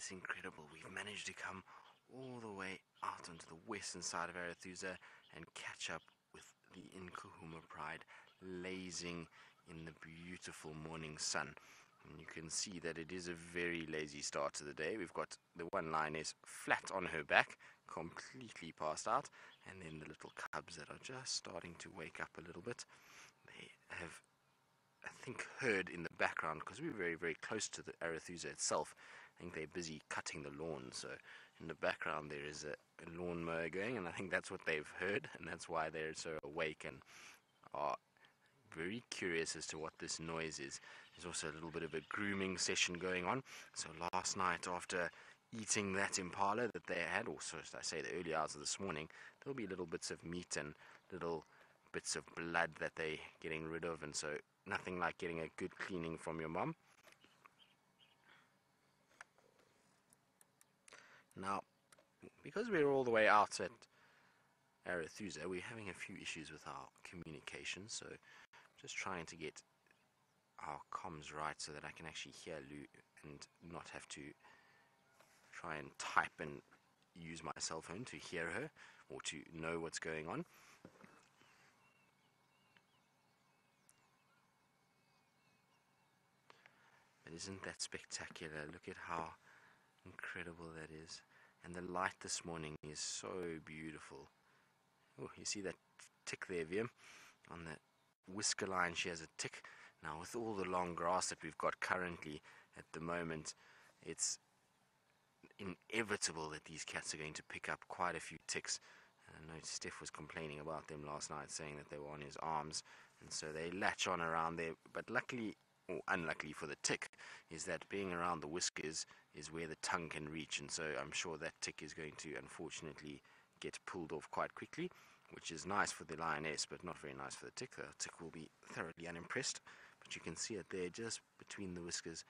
this incredible? We've managed to come all the way out onto the western side of Arathusa and catch up with the Nkuhuma Pride lazing in the beautiful morning sun. And you can see that it is a very lazy start to the day. We've got the one lioness flat on her back, completely passed out, and then the little cubs that are just starting to wake up a little bit. They have, I think, heard in the background because we're very, very close to the Arathusa itself. I think they're busy cutting the lawn, so in the background there is a, lawnmower going, and I think that's what they've heard, and that's why they're so awake and are very curious as to what this noise is. There's also a little bit of a grooming session going on. So last night, after eating that impala that they had, or so I say the early hours of this morning, there'll be little bits of meat and little bits of blood that they're getting rid of, and so nothing like getting a good cleaning from your mum. Now, because we're all the way out at Arathusa, we're having a few issues with our communication, so just trying to get our comms right so that I can actually hear Lou and not have to try and type and use my cell phone to hear her or to know what's going on. But isn't that spectacular? Look at how incredible that is. And the light this morning is so beautiful. Oh, you see that tick there, Viam? On the whisker line, she has a tick. Now, with all the long grass that we've got currently at the moment, it's inevitable that these cats are going to pick up quite a few ticks. I know Steph was complaining about them last night, saying that they were on his arms, and so they latch on around there. But luckily, or unluckily for the tick, is that being around the whiskers is where the tongue can reach, and so I'm sure that tick is going to unfortunately get pulled off quite quickly which is nice for the lioness, but not very nice for the tick. The tick will be thoroughly unimpressed, but you can see it there just between the whiskers.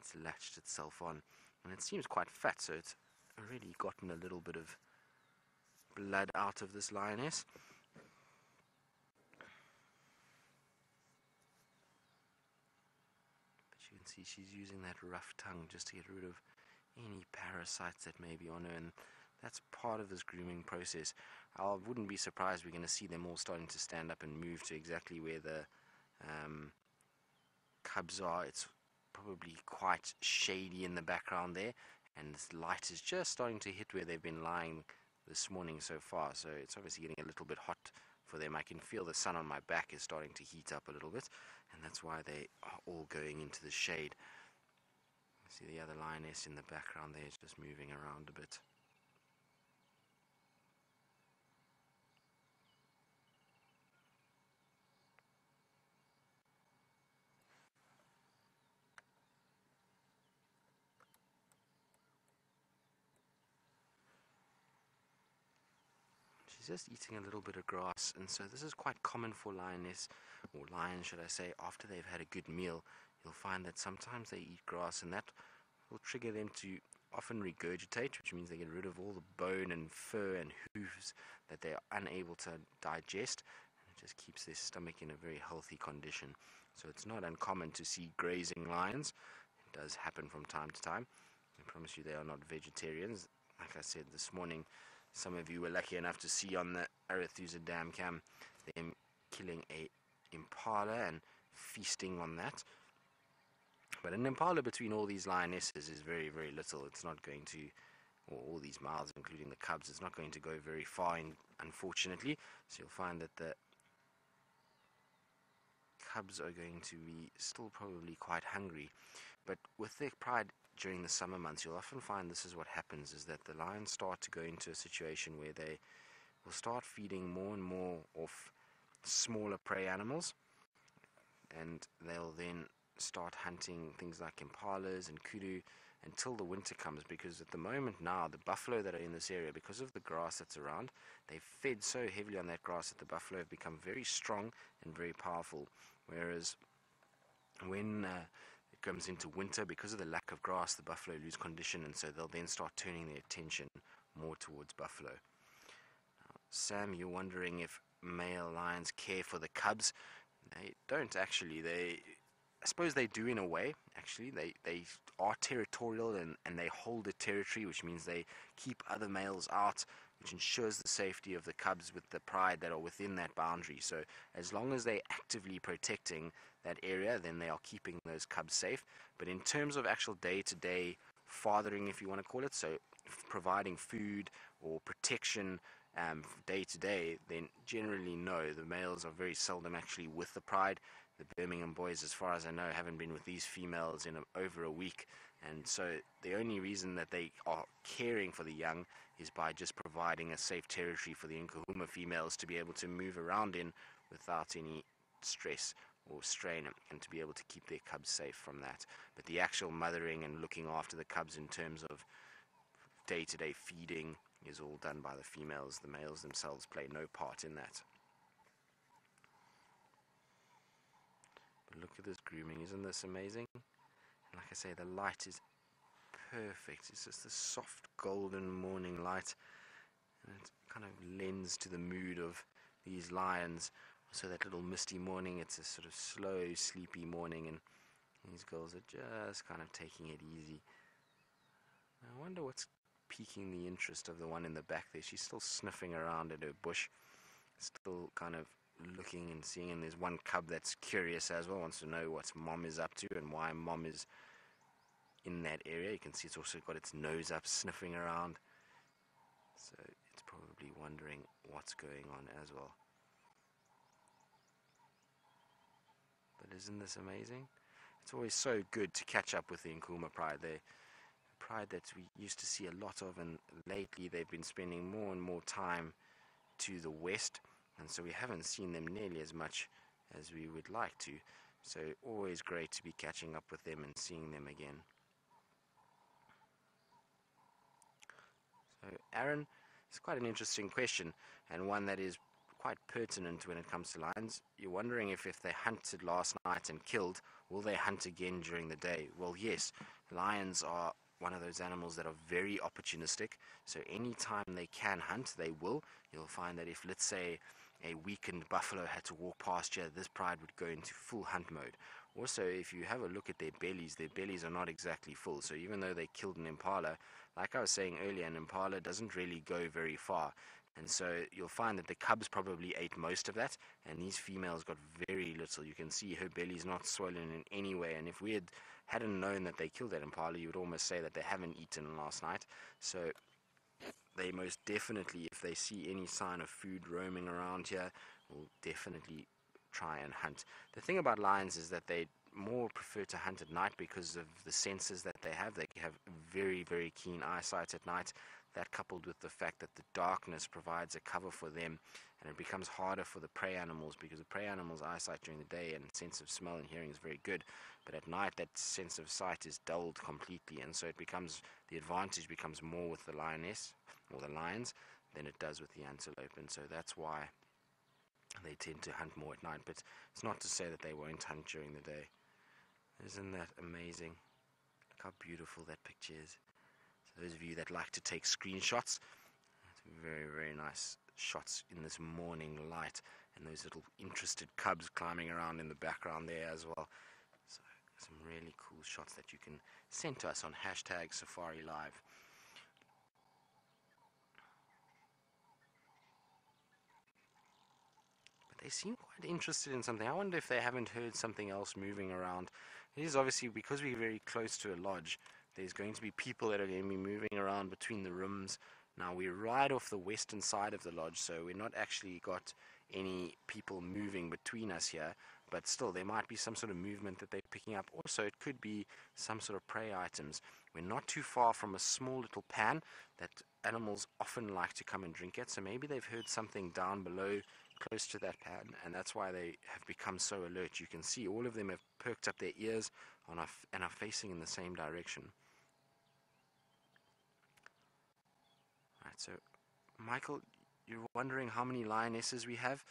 It's latched itself on, and it seems quite fat, so it's already gotten a little bit of blood out of this lioness. But you can see she's using that rough tongue just to get rid of any parasites that may be on her, and that's part of this grooming process. I wouldn't be surprised we're going to see them all starting to stand up and move to exactly where the um, cubs are. It's probably quite shady in the background there, and this light is just starting to hit where they've been lying this morning so far. So it's obviously getting a little bit hot for them. I can feel the sun on my back is starting to heat up a little bit, and that's why they are all going into the shade. See the other lioness in the background there just moving around a bit. She's just eating a little bit of grass, and so this is quite common for lioness, or lions, should I say, after they've had a good meal. You'll find that sometimes they eat grass, and that will trigger them to often regurgitate, which means they get rid of all the bone and fur and hooves that they are unable to digest, and it just keeps their stomach in a very healthy condition. So it's not uncommon to see grazing lions. It does happen from time to time. I promise you they are not vegetarians. Like I said this morning, some of you were lucky enough to see on the Arathusa Dam cam them killing a impala and feasting on that. But an impala between all these lionesses is very, very little. It's not going to, or all these males, including the cubs, it's not going to go very far, in, unfortunately. So you'll find that the cubs are going to be still probably quite hungry. But with their pride during the summer months, you'll often find this is what happens is that the lions start to go into a situation where they will start feeding more and more off smaller prey animals and they'll then start hunting things like impalas and kudu until the winter comes because at the moment now the buffalo that are in this area because of the grass that's around they've fed so heavily on that grass that the buffalo have become very strong and very powerful. Whereas when uh, comes into winter, because of the lack of grass, the buffalo lose condition, and so they'll then start turning their attention more towards buffalo. Now, Sam, you're wondering if male lions care for the cubs. They don't actually. They, I suppose they do in a way. actually. They, they are territorial and, and they hold the territory, which means they keep other males out, which ensures the safety of the cubs with the pride that are within that boundary. So as long as they're actively protecting that area, then they are keeping those cubs safe. But in terms of actual day-to-day fathering, if you want to call it, so providing food or protection um, day to day, then generally no. The males are very seldom actually with the pride. The Birmingham boys, as far as I know, haven't been with these females in a, over a week. And so the only reason that they are caring for the young is by just providing a safe territory for the Nkuhuma females to be able to move around in without any stress or strain and to be able to keep their cubs safe from that. But the actual mothering and looking after the cubs in terms of day to day feeding is all done by the females. The males themselves play no part in that. Look at this grooming, isn't this amazing? And like I say, the light is perfect. It's just the soft golden morning light. And it kind of lends to the mood of these lions. So that little misty morning, it's a sort of slow, sleepy morning, and these girls are just kind of taking it easy. I wonder what's piquing the interest of the one in the back there. She's still sniffing around at her bush, still kind of looking and seeing. And there's one cub that's curious as well, wants to know what mom is up to and why mom is in that area. You can see it's also got its nose up, sniffing around. So it's probably wondering what's going on as well. But isn't this amazing? It's always so good to catch up with the Nkuhuma Pride. They pride that we used to see a lot of, and lately they've been spending more and more time to the west, and so we haven't seen them nearly as much as we would like to. So always great to be catching up with them and seeing them again. So Aaron, it's quite an interesting question and one that is quite pertinent when it comes to lions. You're wondering if if they hunted last night and killed, will they hunt again during the day? Well, yes. Lions are one of those animals that are very opportunistic. So anytime they can hunt, they will. You'll find that if, let's say, a weakened buffalo had to walk past you, this pride would go into full hunt mode. Also, if you have a look at their bellies, their bellies are not exactly full. So even though they killed an impala, like I was saying earlier, an impala doesn't really go very far. And so you'll find that the cubs probably ate most of that, and these females got very little. You can see her belly's not swollen in any way. And if we had hadn't known that they killed that impala, you would almost say that they haven't eaten last night. So they most definitely, if they see any sign of food roaming around here, will definitely try and hunt. The thing about lions is that they more prefer to hunt at night because of the senses that they have. They have very, very keen eyesight at night. That coupled with the fact that the darkness provides a cover for them and it becomes harder for the prey animals because the prey animals' eyesight during the day and sense of smell and hearing is very good, but at night that sense of sight is dulled completely, and so it becomes the advantage becomes more with the lioness or the lions than it does with the antelope, and so that's why they tend to hunt more at night. But it's not to say that they won't hunt during the day. Isn't that amazing? Look how beautiful that picture is. So those of you that like to take screenshots, very very nice shots in this morning light and those little interested cubs climbing around in the background there as well. So some really cool shots that you can send to us on hashtag Safari Live. But they seem quite interested in something. I wonder if they haven't heard something else moving around. It is obviously because we're very close to a lodge. There's going to be people that are going to be moving around between the rooms now we're right off the western side of the lodge, so we're not actually got any people moving between us here, but still there might be some sort of movement that they're picking up. Also, it could be some sort of prey items. We're not too far from a small little pan that animals often like to come and drink at, so maybe they've heard something down below close to that pan, and that's why they have become so alert. You can see all of them have perked up their ears and are facing in the same direction. So, Michael, you're wondering how many lionesses we have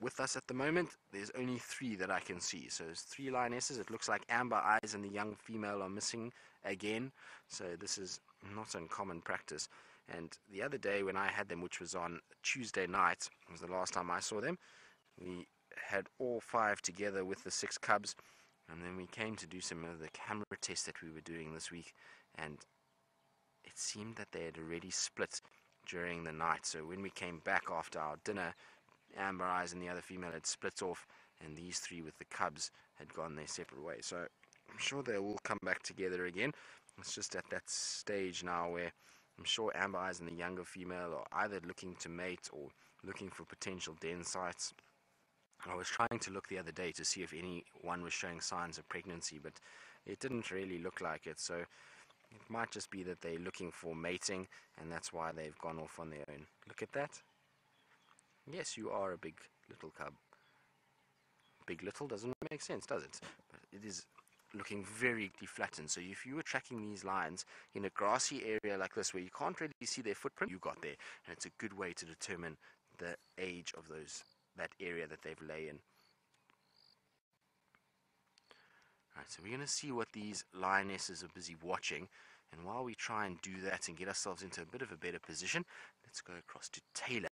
with us at the moment. There's only three that I can see. So there's three lionesses. It looks like Amber Eyes and the young female are missing again. So this is not uncommon practice. And the other day when I had them, which was on Tuesday night, was the last time I saw them, we had all five together with the six cubs. And then we came to do some of the camera tests that we were doing this week, and it seemed that they had already split during the night. So when we came back after our dinner, Amber Eyes and the other female had split off, and these three with the cubs had gone their separate ways. So I'm sure they will come back together again. It's just at that stage now where I'm sure Amber Eyes and the younger female are either looking to mate or looking for potential den sites. I was trying to look the other day to see if anyone was showing signs of pregnancy, but it didn't really look like it. So it might just be that they're looking for mating, and that's why they've gone off on their own. Look at that. Yes, you are a big little cub. Big little doesn't make sense, does it? But it is looking very deflattened. So if you were tracking these lines in a grassy area like this where you can't really see their footprint, you got there. And it's a good way to determine the age of those that area that they've lay in. Alright, so we're going to see what these lionesses are busy watching. And while we try and do that and get ourselves into a bit of a better position, let's go across to Taylor